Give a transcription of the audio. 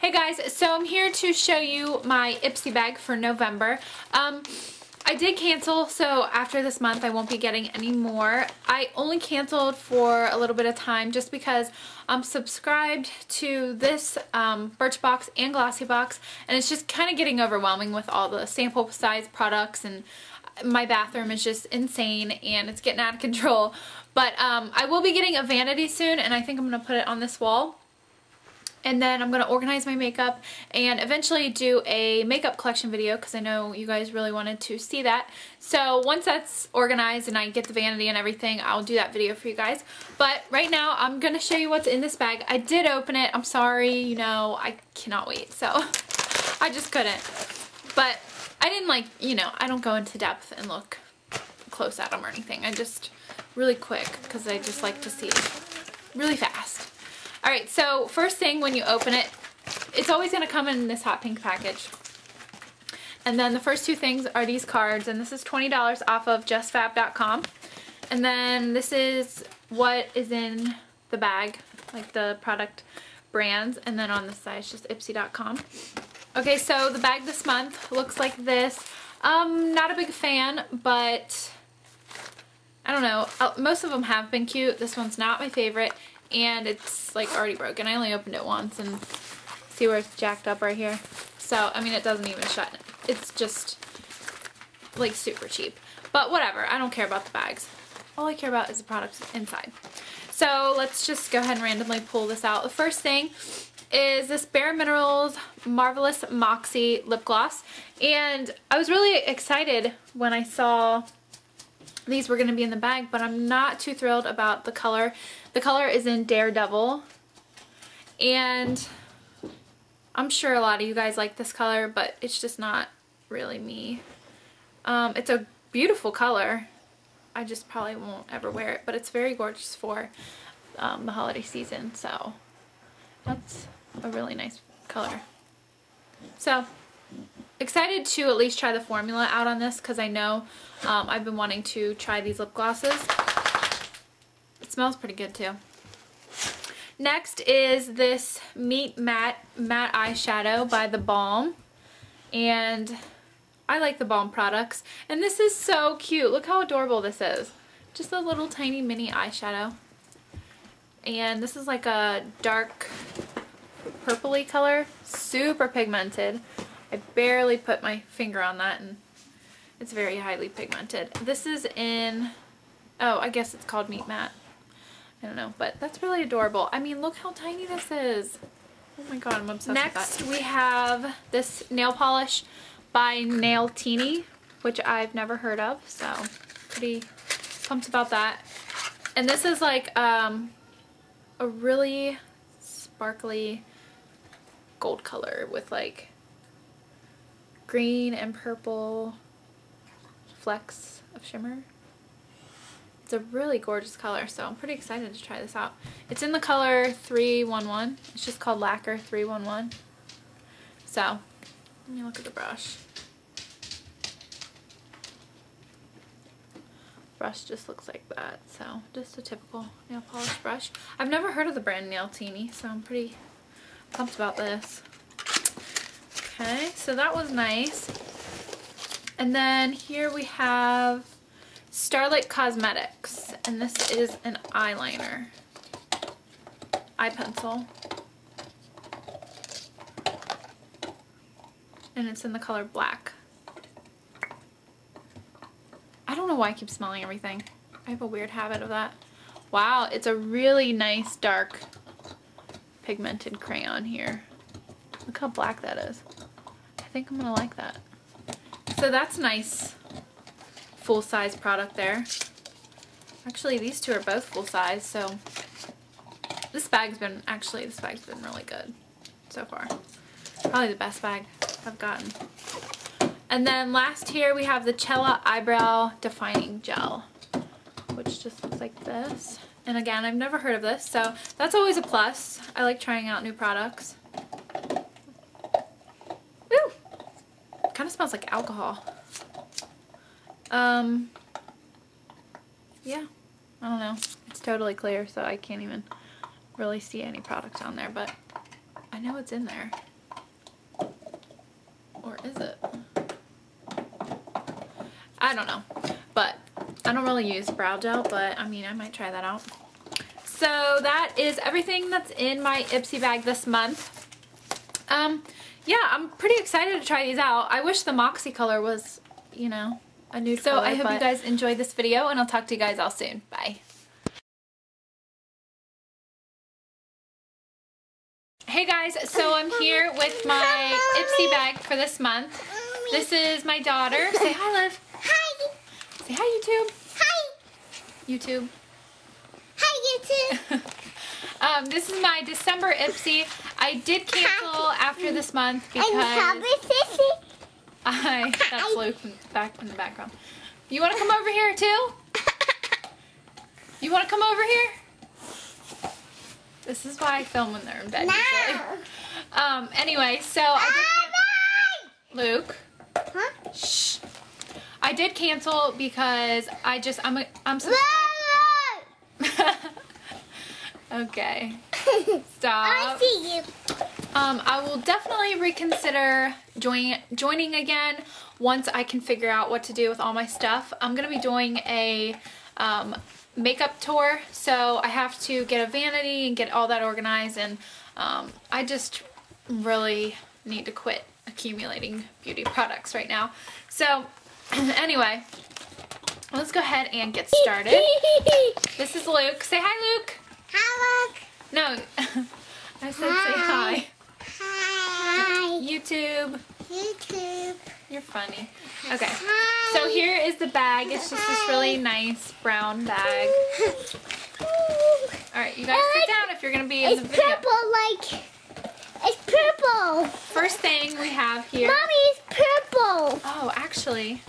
Hey guys, so I'm here to show you my Ipsy bag for November. Um, I did cancel, so after this month I won't be getting any more. I only canceled for a little bit of time just because I'm subscribed to this um, Birchbox and Glossybox, and it's just kind of getting overwhelming with all the sample size products, and my bathroom is just insane, and it's getting out of control. But um, I will be getting a vanity soon, and I think I'm going to put it on this wall and then I'm going to organize my makeup and eventually do a makeup collection video because I know you guys really wanted to see that. So once that's organized and I get the vanity and everything, I'll do that video for you guys. But right now, I'm going to show you what's in this bag. I did open it. I'm sorry, you know, I cannot wait. So I just couldn't. But I didn't like, you know, I don't go into depth and look close at them or anything. I just really quick because I just like to see really fast. Alright, so first thing when you open it, it's always going to come in this hot pink package. And then the first two things are these cards, and this is $20 off of justfab.com. And then this is what is in the bag, like the product brands, and then on the side it's just ipsy.com. Okay, so the bag this month looks like this. Um, not a big fan, but I don't know. Uh, most of them have been cute. This one's not my favorite and it's like already broken. I only opened it once and see where it's jacked up right here. So, I mean, it doesn't even shut. It's just like super cheap. But whatever, I don't care about the bags. All I care about is the products inside. So let's just go ahead and randomly pull this out. The first thing is this Bare Minerals Marvelous Moxie Lip Gloss. And I was really excited when I saw these were going to be in the bag, but I'm not too thrilled about the color. The color is in Daredevil, and I'm sure a lot of you guys like this color, but it's just not really me. Um, it's a beautiful color. I just probably won't ever wear it, but it's very gorgeous for um, the holiday season, so that's a really nice color. So, excited to at least try the formula out on this because I know um, I've been wanting to try these lip glosses. Smells pretty good too. Next is this Meet Matte Matte Eyeshadow by The Balm. And I like The Balm products. And this is so cute. Look how adorable this is. Just a little tiny mini eyeshadow. And this is like a dark purpley color. Super pigmented. I barely put my finger on that and it's very highly pigmented. This is in, oh, I guess it's called Meet Matte. I don't know, but that's really adorable. I mean, look how tiny this is. Oh my god, I'm obsessed Next, we have this nail polish by Nailtini, which I've never heard of, so pretty pumped about that. And this is like um, a really sparkly gold color with like green and purple flecks of shimmer. It's a really gorgeous color, so I'm pretty excited to try this out. It's in the color 311. It's just called Lacquer 311. So, let me look at the brush. Brush just looks like that, so just a typical nail polish brush. I've never heard of the brand Nailtini, so I'm pretty pumped about this. Okay, so that was nice. And then here we have Starlet Cosmetics, and this is an eyeliner, eye pencil. And it's in the color black. I don't know why I keep smelling everything. I have a weird habit of that. Wow, it's a really nice dark pigmented crayon here. Look how black that is. I think I'm going to like that. So that's nice full-size product there. Actually, these two are both full-size, so this bag's been, actually, this bag's been really good so far. Probably the best bag I've gotten. And then last here we have the Chella Eyebrow Defining Gel, which just looks like this. And again, I've never heard of this, so that's always a plus. I like trying out new products. Ooh! kind of smells like alcohol. Um, yeah, I don't know. It's totally clear, so I can't even really see any product on there, but I know it's in there. Or is it? I don't know. But I don't really use brow gel, but I mean, I might try that out. So that is everything that's in my Ipsy bag this month. Um, yeah, I'm pretty excited to try these out. I wish the Moxie color was, you know, a nude So color, I hope you guys enjoyed this video and I'll talk to you guys all soon. Bye. Hey guys, so I'm here with my Ipsy bag for this month. This is my daughter. Say hi, Liv. Hi. Say hi, YouTube. Hi. YouTube. Hi, YouTube. Um, this is my December Ipsy. I did cancel after this month because Happy Sissy. I that's Luke in- back in the background. You want to come over here too? You want to come over here? This is why I film when they're in bed usually. Um. Anyway, so I did Luke. Huh? Shh. I did cancel because I just I'm a, I'm so okay. Stop. I see you. Um, I will definitely reconsider joining joining again once I can figure out what to do with all my stuff. I'm gonna be doing a um, makeup tour, so I have to get a vanity and get all that organized, and um, I just really need to quit accumulating beauty products right now. So anyway, let's go ahead and get started. This is Luke. Say hi, Luke. Hi, look. No, I said say hi. YouTube. YouTube. You're funny. Okay. Hi. So here is the bag. It's just this really nice brown bag. Alright, you guys sit down if you're going to be in the video. It's purple, like. It's purple. First thing we have here. Mommy, it's purple. Oh, actually,